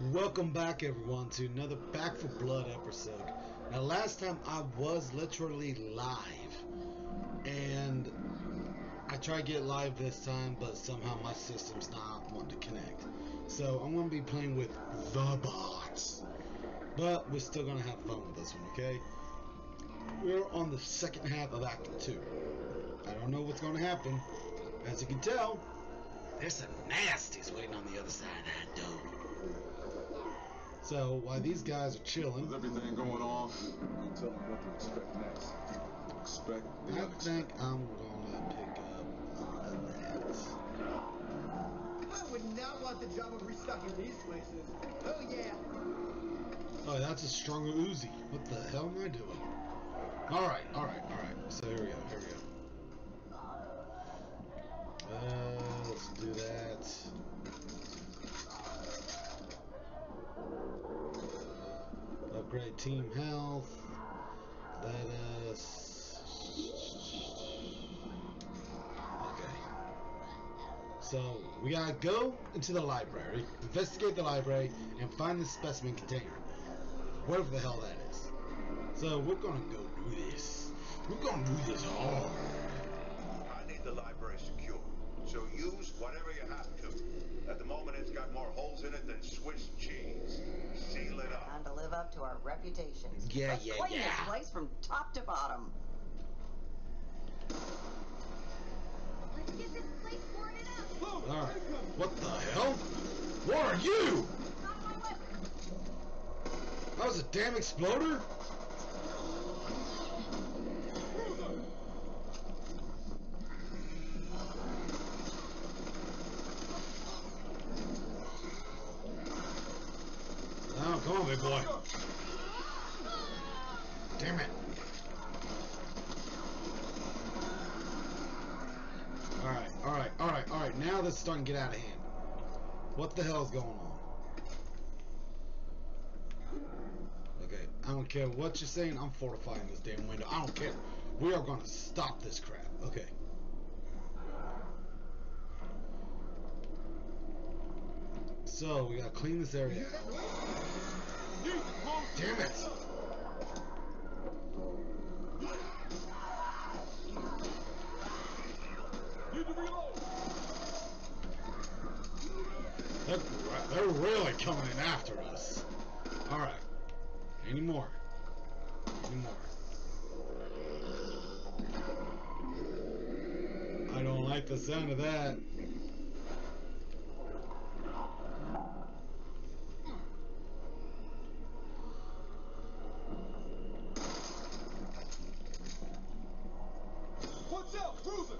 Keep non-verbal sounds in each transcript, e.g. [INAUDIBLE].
Welcome back, everyone, to another Back 4 Blood episode. Now, last time I was literally live, and I tried to get live this time, but somehow my system's not wanting to connect. So I'm going to be playing with the bots, but we're still going to have fun with this one, okay? We're on the second half of Act 2. I don't know what's going to happen. As you can tell, there's some nasties waiting on the other side of that door. So while these guys are chilling, With everything going on, you tell them what to expect next. Expect the I unexpected. think I'm gonna pick up on that. I would not want the job of restocking these places. Oh yeah. Oh, that's a stronger Uzi. What the hell am I doing? Alright, alright, alright. So here we go, here we go. Uh, let's do that. Upgrade team health. Let us. Okay. So we gotta go into the library, investigate the library, and find the specimen container. Whatever the hell that is. So we're gonna go do this. We're gonna do this hard. I need the library secure. So use whatever you have to. At the moment, it's got more holes in it than Swiss cheese. Seal it up. Time to live up to our reputations. Yeah, Let's yeah, clean yeah. this place from top to bottom. Let's get this place boarded up. Alright. Uh, what the hell? What are you? Not my weapon. That was a damn exploder? Oh, come on, big boy. Damn it. Alright, alright, alright, alright. Now this is starting to get out of hand. What the hell is going on? Okay, I don't care what you're saying. I'm fortifying this damn window. I don't care. We are going to stop this crap. Okay. So, we got to clean this area out. Damn it! They're, really coming in after us. Alright. Any more? Any more? I don't like the sound of that. Out, cruiser!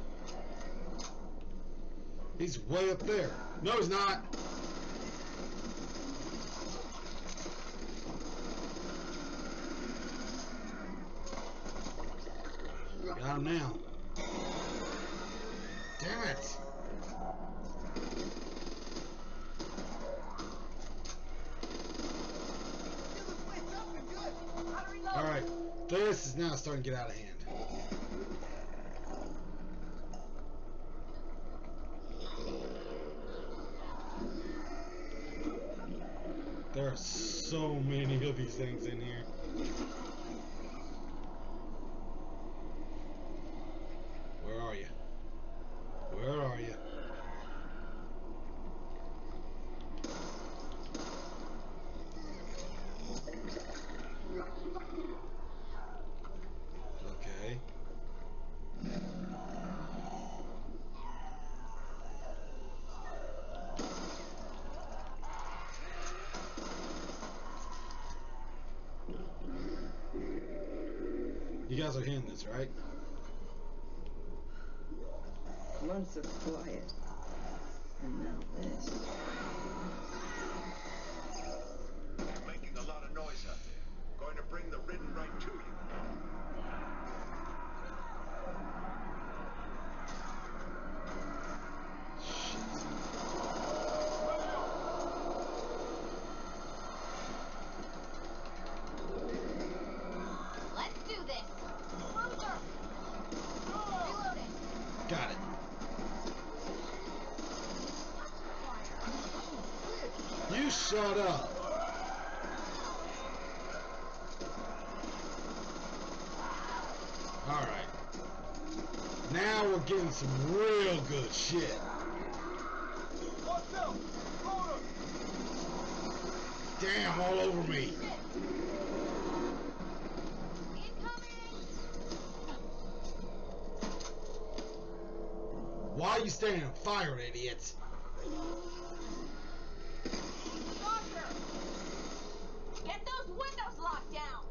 He's way up there. No, he's not. Got him now. Damn it. Fill this place up and good. How to reload? Alright, this to get out of hand. There are so many of these things in here. Where are you? Where are you? Okay. You guys are hearing this, right? Months of quiet. And now this. You're making a lot of noise out there. Going to bring the ridden right to you. Let's do this. Closer. Reloading. Got it. Fire. You shut up. Alright. Now we're getting some real good shit. Watch out! Loader! Damn, all over me. Why are you standing on fire, idiots? Doctor! Get those windows locked down!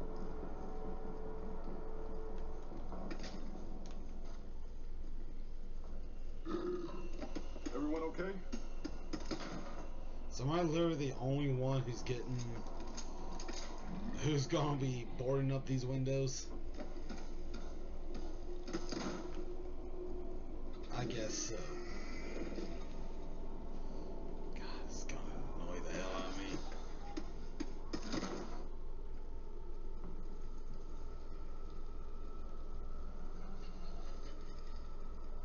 Everyone okay? So am I literally the only one who's getting who's gonna be boarding up these windows? I guess so. God, it's gonna annoy the hell out of me.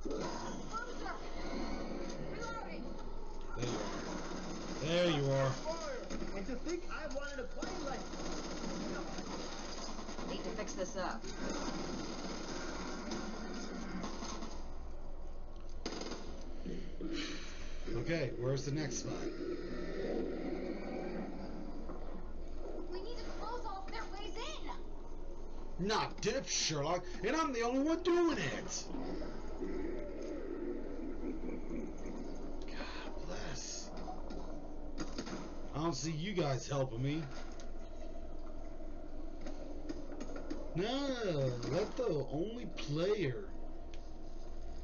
Loser! Reloading! There you are. There you are. Fire! And to think I wanted to play like... Need to fix this up. Okay, where's the next spot? We need to close off their ways in! Not dip, Sherlock, and I'm the only one doing it. God bless. I don't see you guys helping me. No, let the only player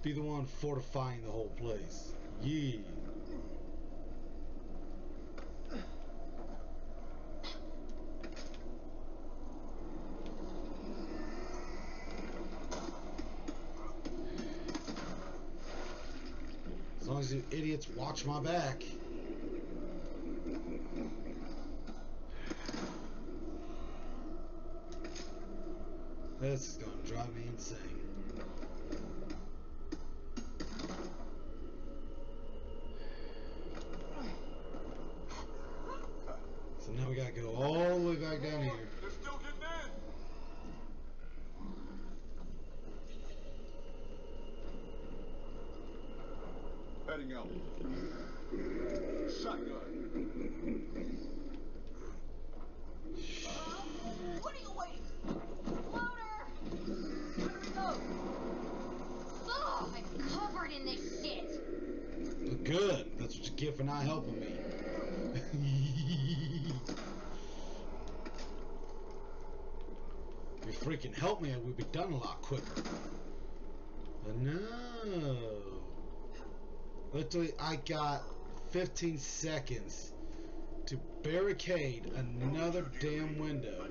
be the one fortifying the whole place. Yeah. As long as you idiots watch my back. This is gonna drive me insane. So now we gotta go all the way back down here. They're still getting in. Heading out. Shotgun. What are you waiting? Loader! Reload! Ugh, I'm covered in this shit! Good. That's what you get for not helping me. [LAUGHS] if you freaking help me, we'd be done a lot quicker. But no. Literally, I got 15 seconds to barricade another damn window.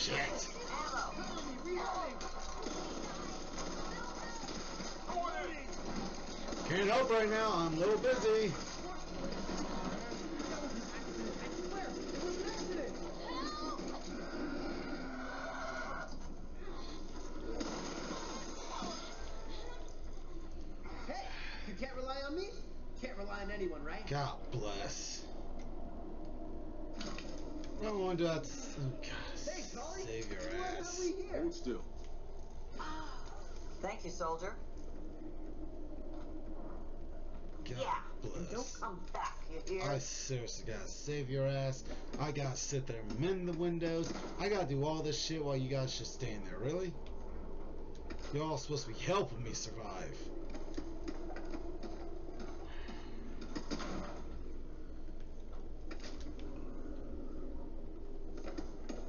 Shit. Can't help right now. I'm a little busy. That was an accident, I swear! It was an accident! Hey! You can't rely on me? Can't rely on anyone, right? God bless. No wonder that's. Oh, God, Hey, Tully! save your Why are ass. we here? Hold still. Thank you, soldier. God yeah. And bless. don't come back, you hear? I seriously gotta save your ass. I gotta sit there and mend the windows. I gotta do all this shit while you guys just stand there. Really? You're all supposed to be helping me survive.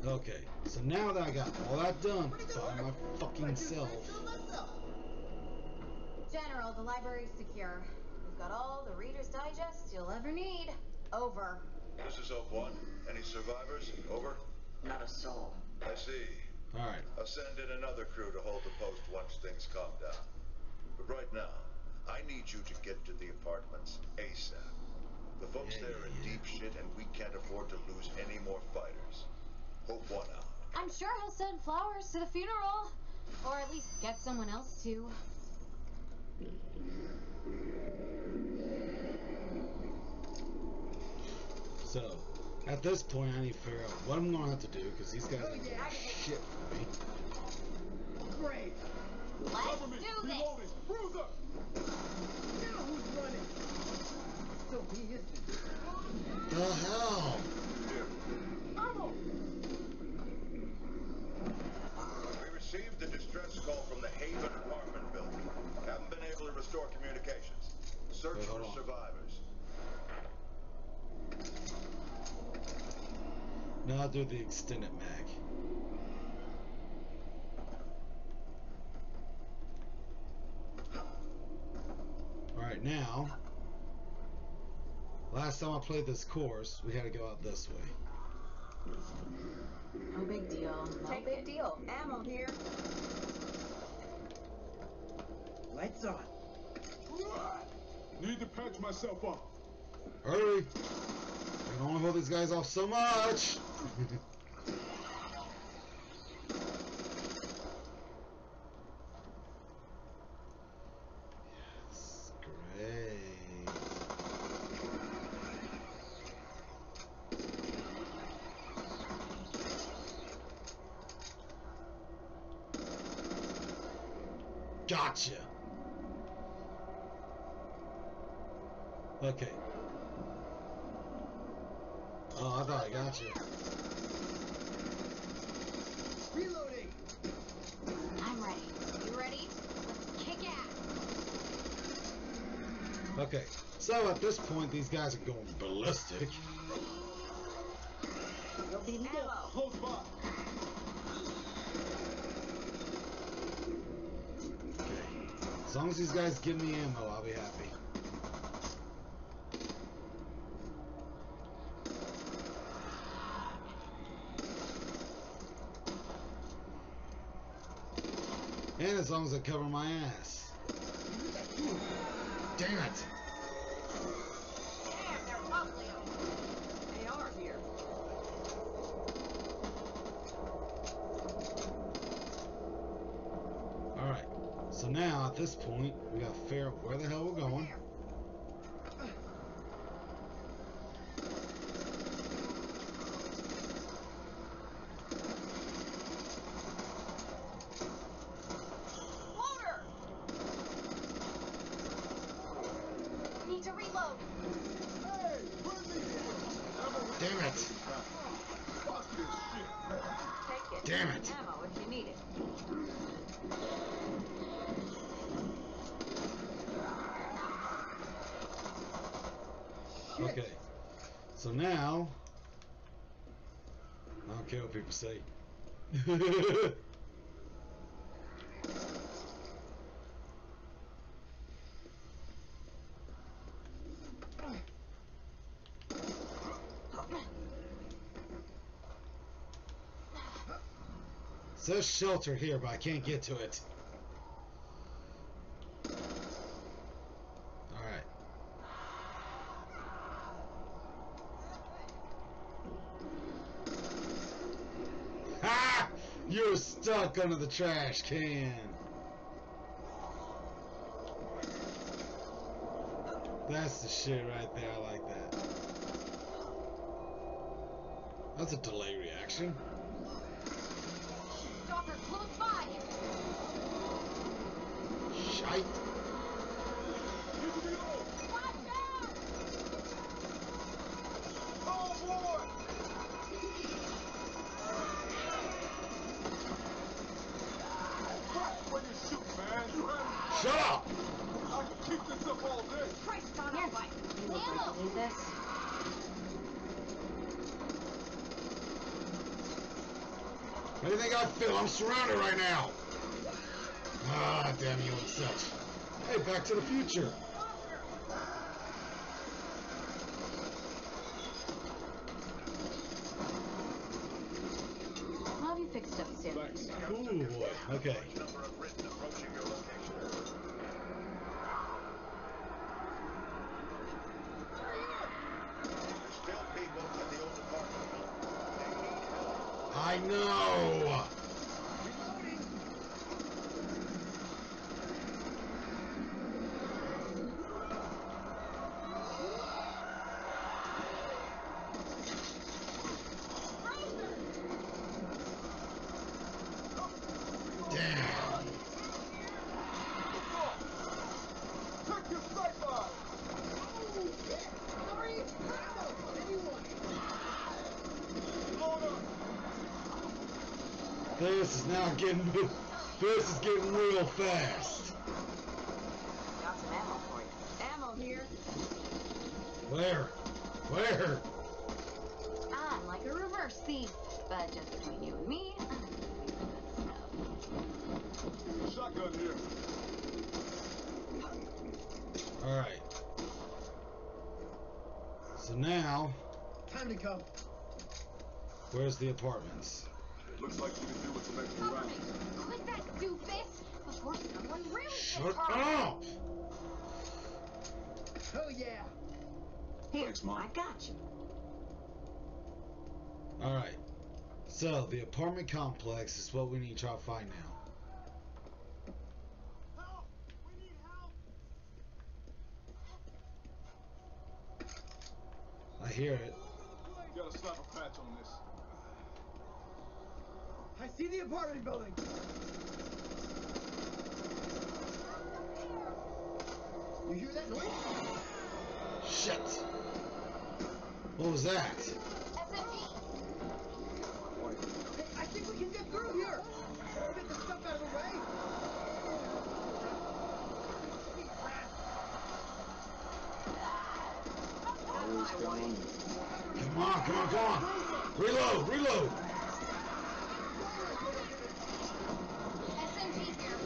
Okay, so now that I got all that done by my fucking self, General, the library's secure. We've got all the Reader's Digest you'll ever need. Over. This is Hope One. Any survivors? Over. Not a soul. I see. All right. I'll send in another crew to hold the post once things calm down. But right now, I need you to get to the apartments ASAP. The folks Yeah, there are in yeah, yeah. deep shit, and we can't afford to lose any more fighters. Hope One out. I'm sure he'll send flowers to the funeral. Or at least get someone else to. So, at this point, I need to figure out what I'm going to have to do because these guys are doing shit for me. Great. Let's Cover me. do this! Reloading. Bruiser. Now who's running? So he isn't. The hell? Ammo. We received a distress call from the Haven apartment building. Haven't been able to restore communications. Search Wait, for survivors. Now I'll do the extended mag. Alright, now. Last time I played this course, we had to go out this way. No big deal. No Take big it. deal. Ammo here. Lights on. Need to patch myself up. Hurry! I can only hold these guys off so much! Gotcha! Okay. Oh, I thought I got you. Reloading. I'm ready. You ready? Let's kick ass! Okay, so at this point, these guys are going ballistic. Ammo. Close by. Okay. As long as these guys give me ammo, I'll be happy. As I cover my ass. Damn it! Damn, they're ugly. They are here. Alright, so now at this point, we gotta figure out where the hell we're going. Loader. Need to reload. Hey, bring me here. Ammo Damn it! Take it. Damn it. Okay, so now, I don't care what people say. [LAUGHS] Says shelter here, but I can't get to it. Alright. Ha! You're stuck under the trash can. That's the shit right there. I like that. That's a delay reaction. Shut up! I can keep this up all day. Christ on yes. our life. You look like you need this. How do you think I feel? I'm surrounded right now. Ah, damn you and such. Hey, Back to the Future. How have you fixed up, Sam? Cool. Okay. This is now getting. This is getting real fast. Got some ammo for you. Ammo here. Where? Where? I'm like a reverse thief, but just between you and me. Shotgun here. All right. So now, Time to go. where's the apartments? Looks like you can do with some extra Cover rounds. me! Quit that doofus! Before someone really Shut gets hurt! up! Oh yeah! Here, Thanks, Mom. I got you. All right. So the apartment complex is what we need to try to find now. Help! We need help! I hear it. I see the apartment building! You hear that noise? Shit. What was that? SMG! Hey, I think we can get through here! Get the stuff out of the way! Always count on you. Come on, come on, come on. Reload, reload. SMG here!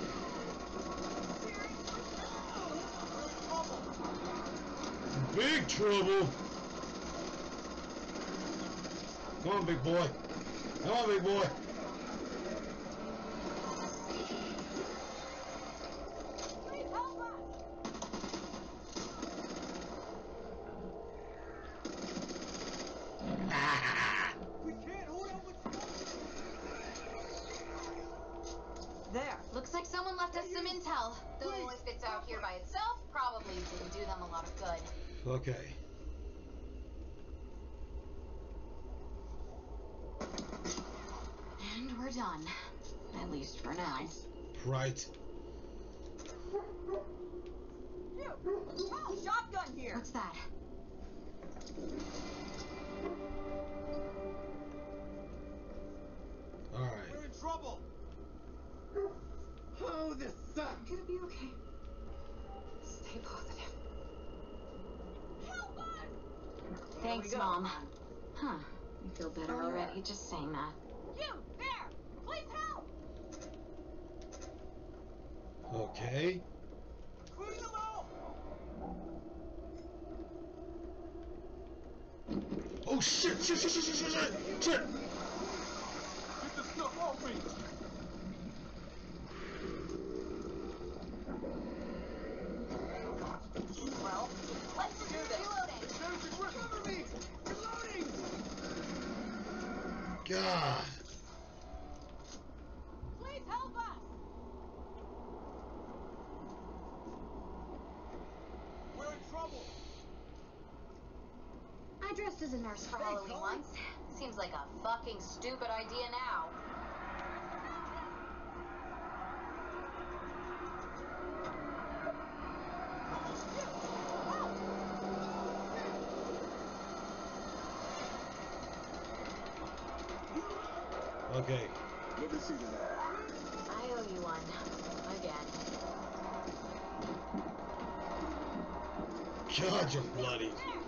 Big trouble. Come on, big boy. Come on, big boy. Oh, shotgun here. What's that? All right. We're in trouble! Oh, this sucks! Gonna be okay. Stay positive. Help us! Thanks. Mom. Huh. I feel better already just saying that. You, there! Please help! Okay. Clean them 哦是是是是是是是是。Dressed as a nurse for Halloween once. Seems like a fucking stupid idea now. Okay. Let me see that. I owe you one. Again. God, you're bloody.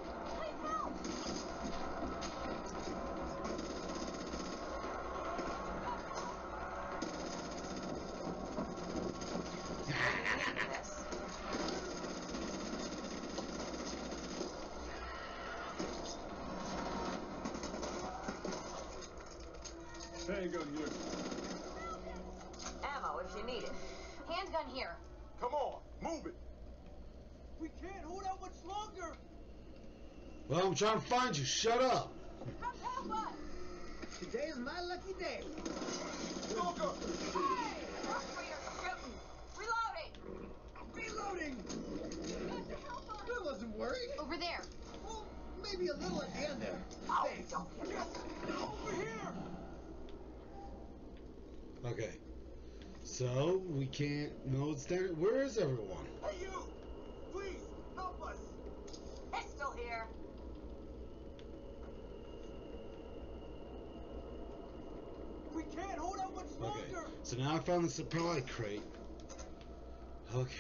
Trying to find you. Shut up. Help, help us! Today is my lucky day. Stalker! Hey! Operator, shooting! Reloading! Reloading. Got to help us! I wasn't worried. Over there. Well, maybe a little at the end there. Oh, Thanks. Over here. Okay. So we can't. No, it's there. Where is everyone? Hey, you. Please help us. It's still here. We can't hold out much Okay. longer. So now I found the supply crate. Okay.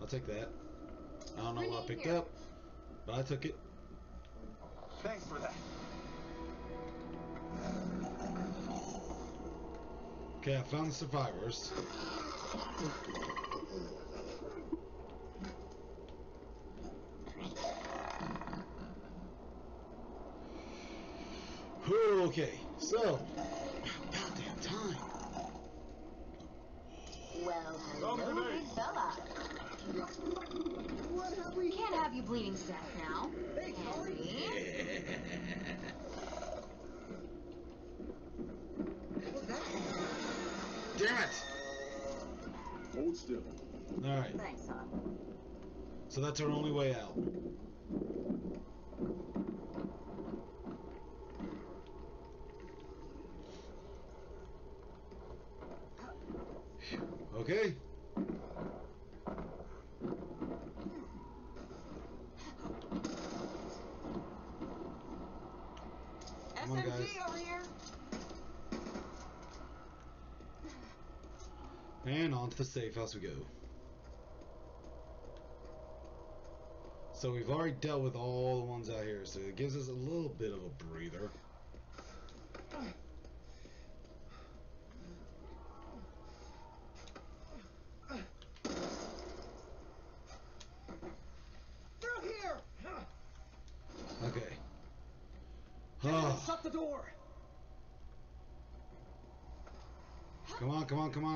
I'll take that. I don't know what I picked here. up, but I took it. Thanks for that. Okay, I found the survivors. Okay, so about damn time. Well, hello, big fella. What have We we? can't have you bleeding to death now. Hey, Can sorry. we? What was that? Damn it! Hold still. All right, Thanks, hon. so that's our only way out. Okay. Come on, guys. Over here. And on to the safe house we go. So we've already dealt with all the ones out here, so it gives us a little bit of a breather. Through here. Okay. Oh, Shut the door. come on, come on, come on,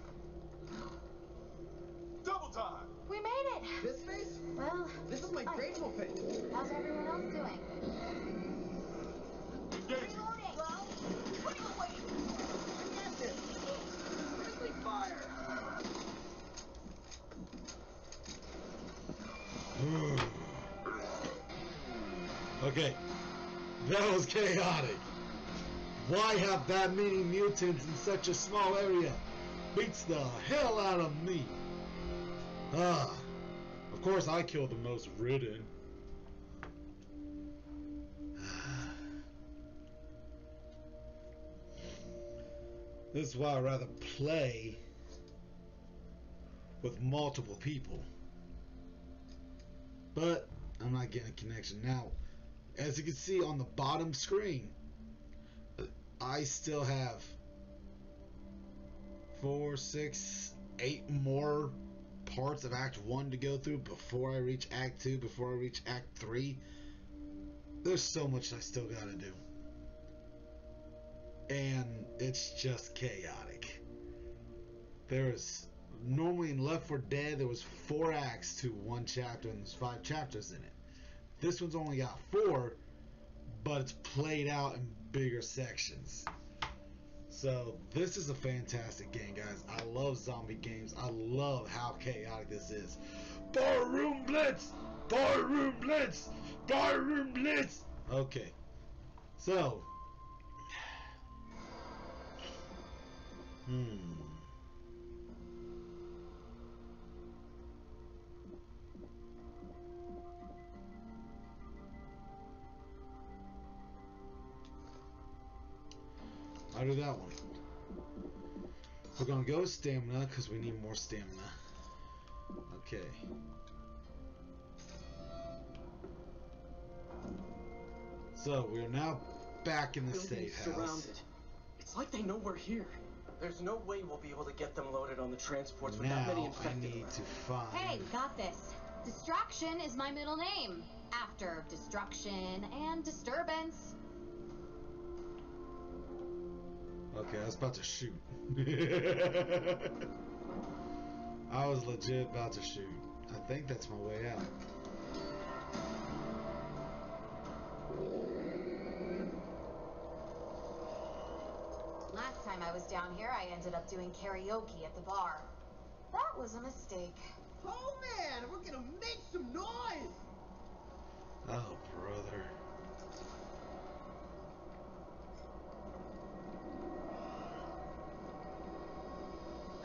Have that many mutants in such a small area? Beats the hell out of me. Ah, of course I kill the most ridden. [SIGHS] This is why I'd rather play with multiple people. But I'm not getting a connection. Now, as you can see on the bottom screen, I still have four, six, eight more parts of Act 1 to go through before I reach Act 2, before I reach Act 3. There's so much I still gotta do. And it's just chaotic. There's normally in Left 4 Dead there was four acts to one chapter and there's five chapters in it. This one's only got four, but it's played out in bigger sections. So this is a fantastic game, guys. I love zombie games. I love how chaotic this is. Barroom Blitz! Barroom Blitz! Barroom Blitz! Okay. So. [SIGHS] Hmm. I'll do that one. We're gonna go with stamina because we need more stamina. Okay. So we're now back in the Building's safe house. surrounded. It's like they know we're here. There's no way we'll be able to get them loaded on the transports with that many Now I infected. need to find. Hey, we got this. Distraction is my middle name. After destruction and disturbance. Okay, I was about to shoot. [LAUGHS] I was legit about to shoot. I think that's my way out. Last time I was down here, I ended up doing karaoke at the bar. That was a mistake. Oh man, we're gonna make some noise! Oh, brother.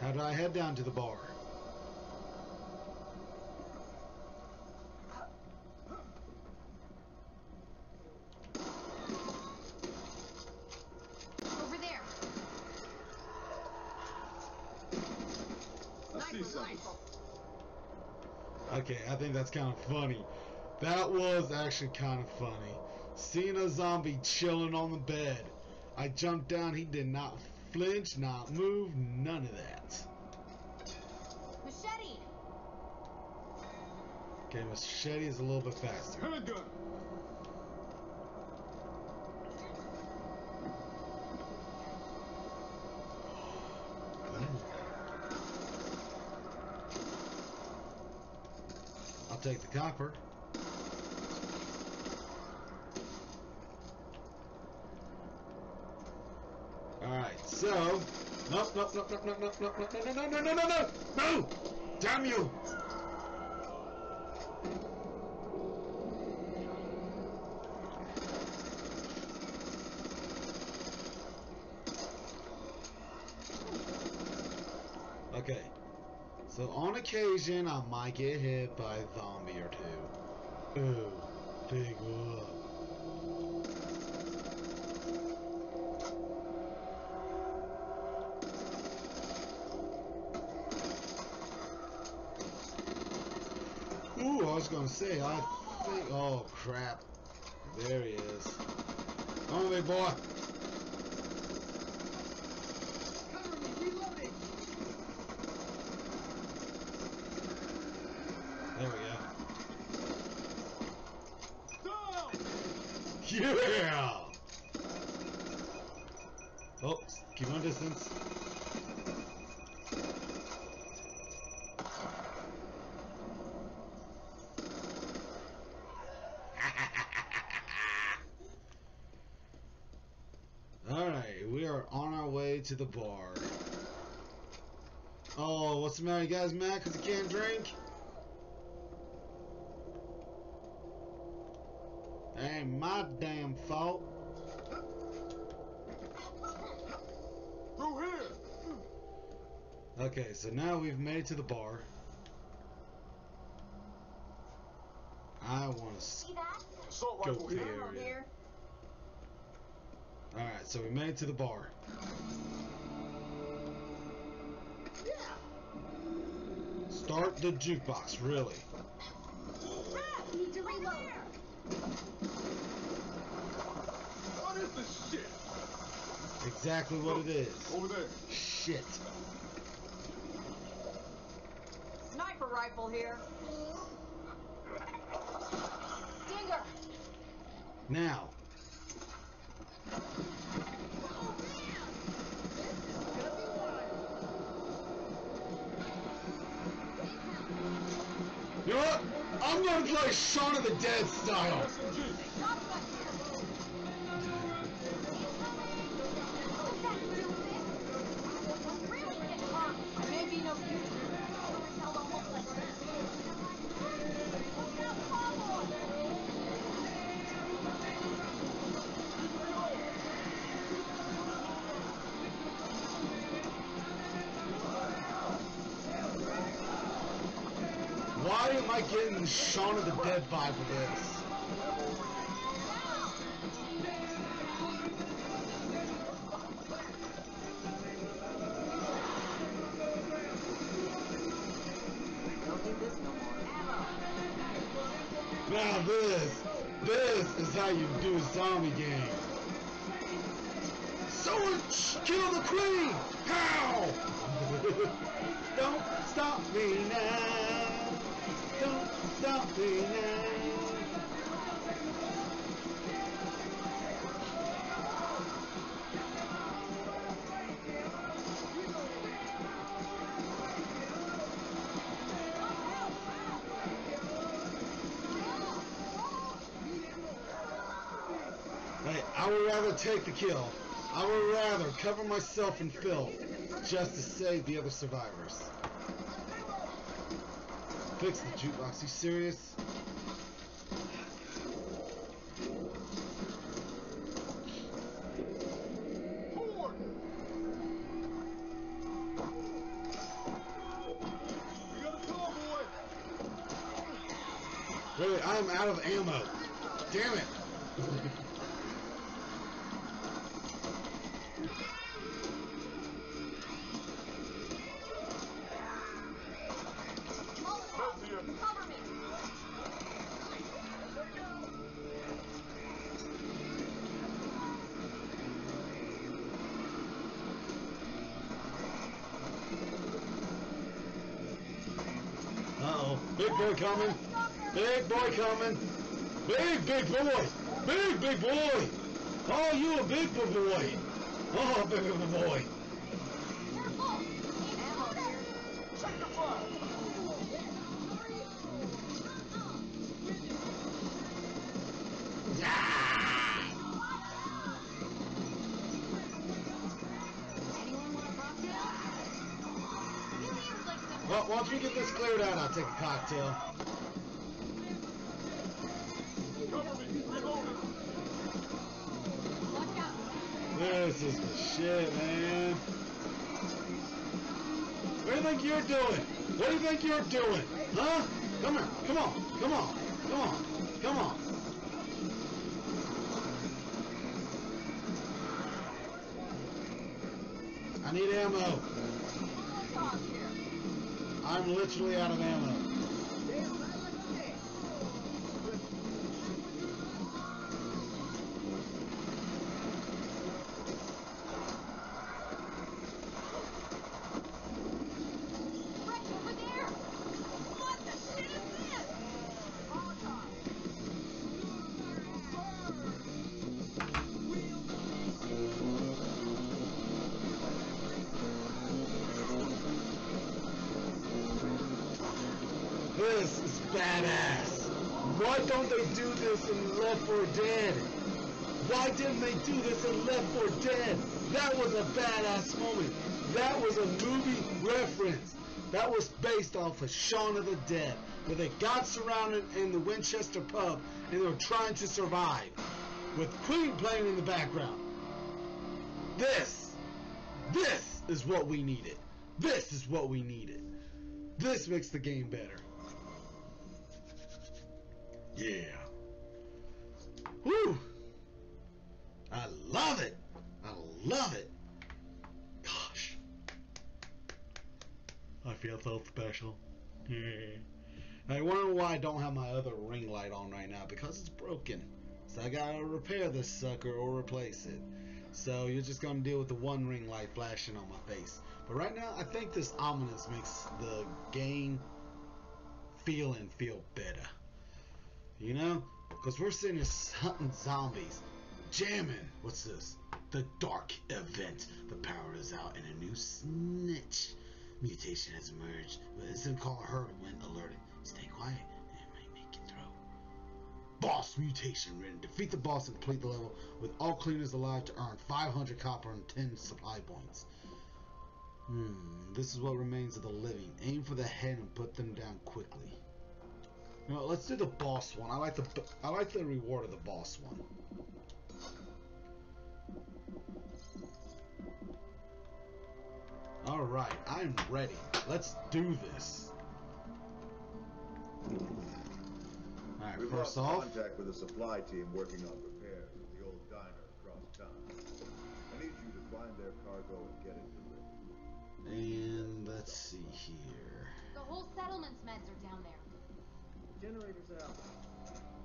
How do I head down to the bar? Over there. I see something. Okay, I think that's kind of funny. That was actually kind of funny. Seeing a zombie chilling on the bed. I jumped down, he did not flinch, not move, none of that. Machete. Okay, machete is a little bit faster. Handgun. I'll take the copper. Alright, so. Nope, nope, nope, nope, nope, nope, nope, nope, no, no, no, no, no, no, no! Damn you! Okay. So on occasion, I might get hit by a zombie or two. Ooh, big whoop. Ooh, I was gonna say, I think. Oh crap! There he is. Come on, big boy. Cover me, reloading! There we Down. go. Yeah. Oh, keep on distance. Alright, we are on our way to the bar. Oh, what's the matter? You guys mad because you can't drink? That Ain't my damn fault. Through here. Okay, so now we've made it to the bar. I want to See that? Assault Go rifle here. here. Ammo here. Alright, so we made it to the bar. Start the jukebox, really. Crap! Need to reload! What is this shit? Exactly what it is. Over there. Shit. Sniper rifle here. Stinger. Now, Gonna Shaun of the Dead style. Am getting Shaun of the Dead vibe with this? Hey, I would rather take the kill. I would rather cover myself in filth just to save the other survivors. Fix the jukebox. You serious? Wait, I'm out of ammo. Damn it. Coming. Big boy coming. Big, big boy. Big, big boy. Oh, you a big boy. Oh, big boy. Take a cocktail. This is the shit, man. What do you think you're doing? What do you think you're doing? Huh? Come here. Come on. Come on. Come on. Come on. I need ammo. I'm literally out of ammo. Off of Shaun of the Dead, where they got surrounded in the Winchester pub and they were trying to survive, with Queen playing in the background. This, this is what we needed. This is what we needed. This makes the game better. Yeah. Woo! I love it. I love it. Gosh. I feel so special. I wonder why I don't have my other ring light on right now because it's broken. So I gotta repair this sucker or replace it. So you're just gonna deal with the one ring light flashing on my face. But right now, I think this ominous makes the game feel and feel better. You know? Because we're sitting here hunting zombies, jamming. What's this? The dark event. The power is out and a new snitch mutation has emerged. But instead of call her when alerted. Stay quiet and it might make it through. Boss mutation Ridden. Defeat the boss and complete the level with all cleaners alive to earn 500 copper and 10 supply points. Hmm, this is what remains of the living. Aim for the head and put them down quickly. No, let's do the boss one. I like the I like the reward of the boss one. All right, I'm ready. Let's do this. All right, We've first lost off, contact with a supply team working on repairs at the old diner across town. I need you to find their cargo and get it delivered. and let's see here. The whole settlement's meds are down there. Generator's out.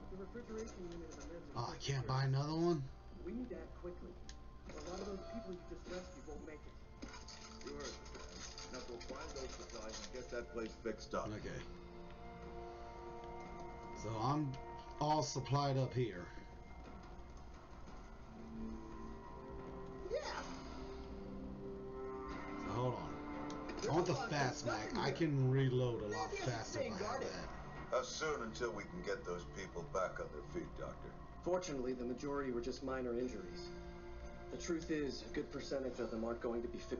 The refrigeration unit in the meds Oh, I can't buy another one. We need to act quickly. A lot of those people you just rescued won't make it. You heard me, man. Now go find those supplies and get that place fixed up. Okay. So I'm all supplied up here. Yeah. So hold on. I want the fast mag. I can reload a lot faster if I have that. How soon until we can get those people back on their feet, Doctor? Fortunately, the majority were just minor injuries. The truth is, a good percentage of them aren't going to be fit.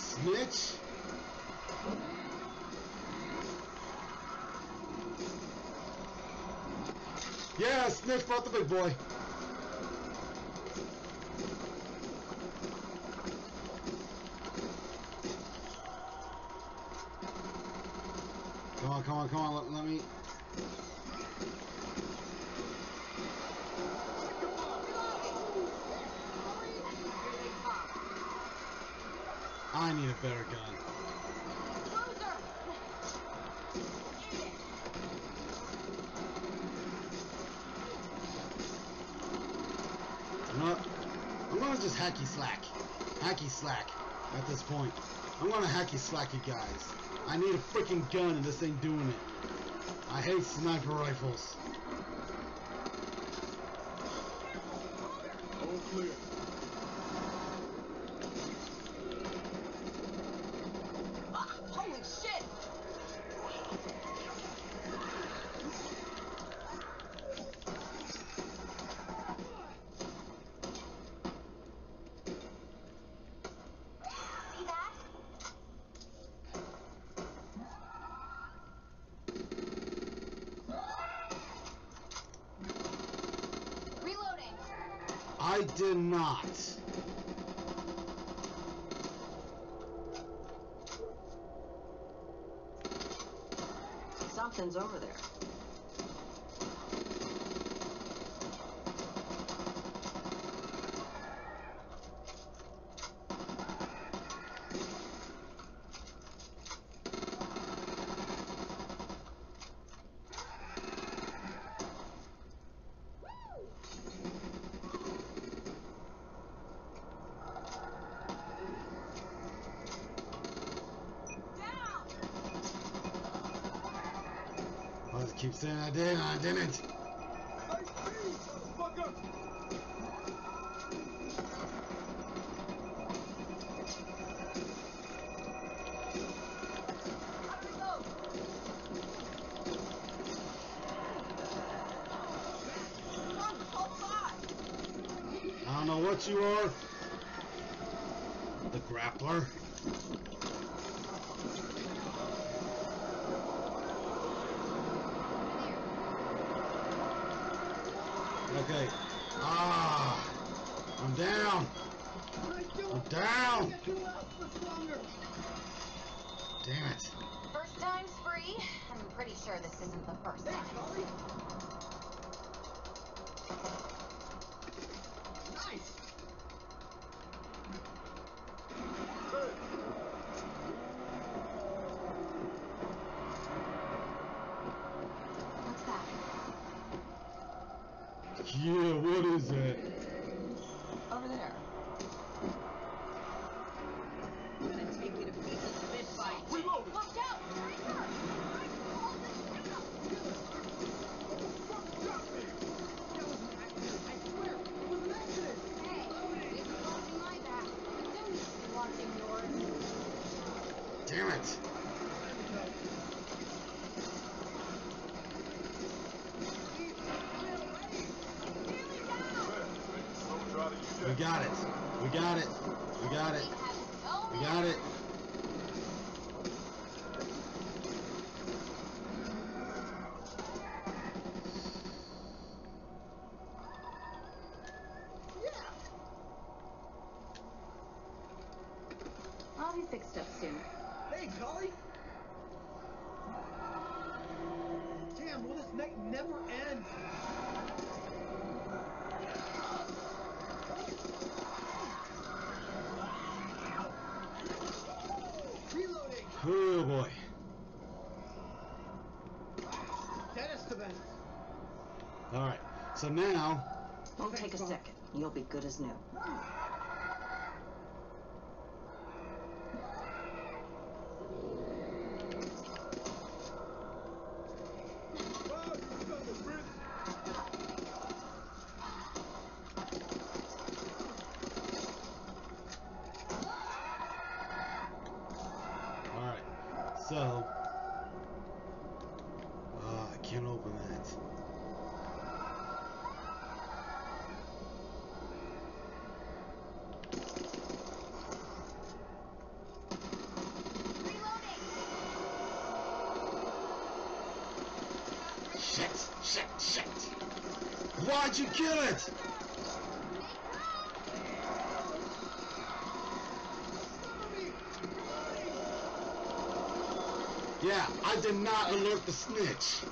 snitch? Yeah, snitch brought the big boy. Come on, come on, come on, let, let me. I need a better gun. You know what? I'm gonna just hacky slack. Hacky slack at this point. I'm gonna hacky slack you guys. I need a freaking gun and this ain't doing it. I hate sniper rifles. Keep saying I did I didn't. I don't know what you are. The grappler. Okay. Ah. I'm down. I'm down. Damn it. First time's free. I'm pretty sure this isn't the first time. Nice! What's that? Yeah, what is that? So now, Won't take a second. You'll be good as new. Ah, you son of a bitch! all right. So, uh, I can't open that. Shit! Shit! Why'd you kill it? Yeah, I did not alert the snitch.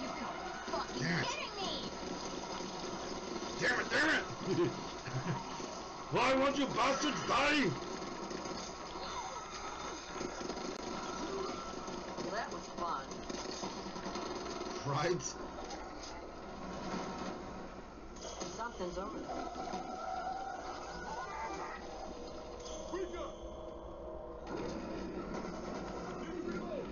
You've got to be fucking Damn it. kidding me! Damn it, damn it! [LAUGHS] Why won't you bastards die? Well, that was fun. Right? Something's over there. Wake up! Need to reload!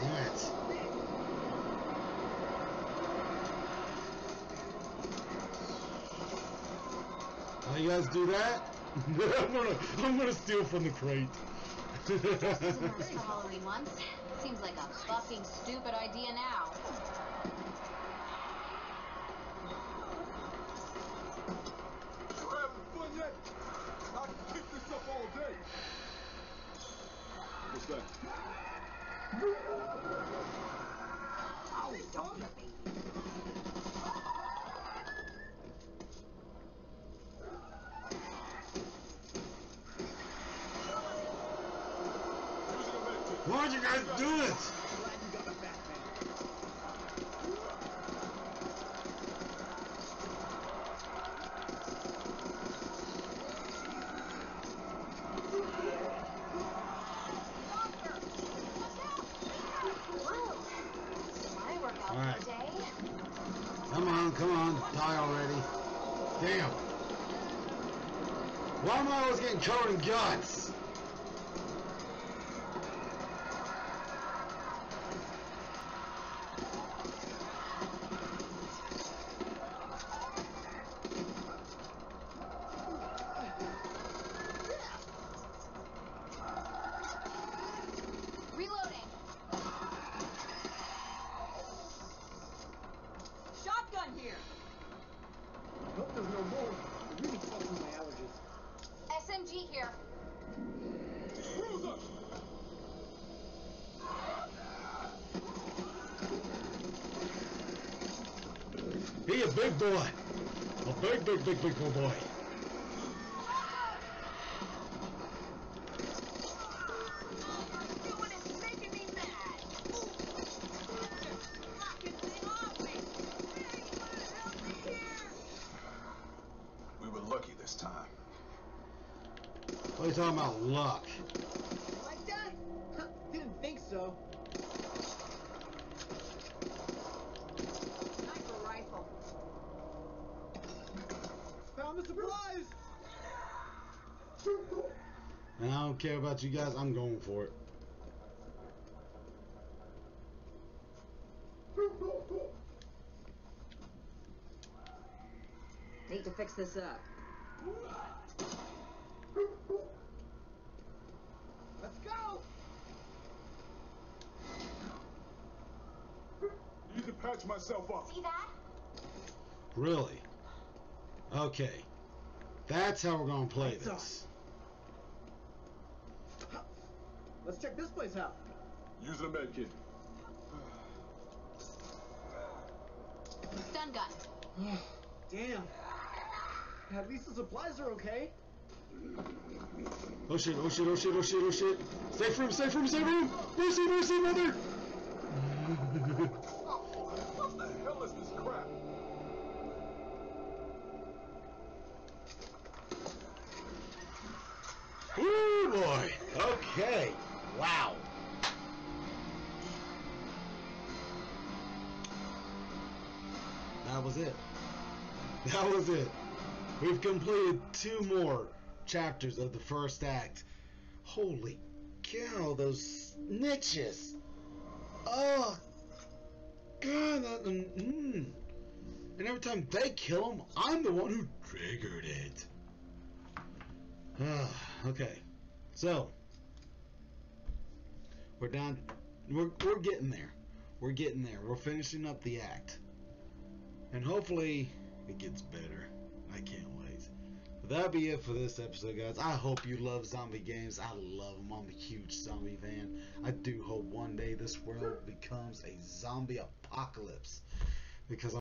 Damn it. How you guys do that? [LAUGHS] I'm gonna, I'm gonna steal from the crate. Sometimes for Halloween once. Seems like a fucking stupid idea now. You having fun yet? I can keep this up all day. What's that? Oh, don't be a baby. Using a med kit. Why'd you guys do it? Glad you got the Batman. Whoa. My workout All right. The day. Come on, come on, die already. Damn. Why am I always getting covered in guts? A big boy. A big, big, big, big, big boy. Doing it's making me mad. Fucking thing off me. Hey, you wanna help me here? We were lucky this time. What are you talking about, luck? Like that? Huh, Didn't think so. Sniper rifle. Found the supplies. And I don't care about you guys, I'm for it. Need to fix this up. Let's go. Need to patch myself up. See that? Really? Okay. That's how we're gonna play Lights off. this. Let's check this place out. Use a med kit. Stun stun gun. Oh, damn. At least the supplies are okay. Oh shit, oh shit, oh shit, oh shit, oh shit. Stay from, stay from, stay from! Mercy, mercy, mother! We've completed two more chapters of the first act. Holy cow, those snitches. Oh, God. That, mm. And every time they kill him, I'm the one who triggered it. Ah, okay. So we're down. We're we're getting there. We're getting there. We're finishing up the act, and hopefully it gets better. I can't that'll be it for this episode, guys. I hope you love zombie games. I love them. I'm a huge zombie fan. I do hope one day this world becomes a zombie apocalypse because. I'm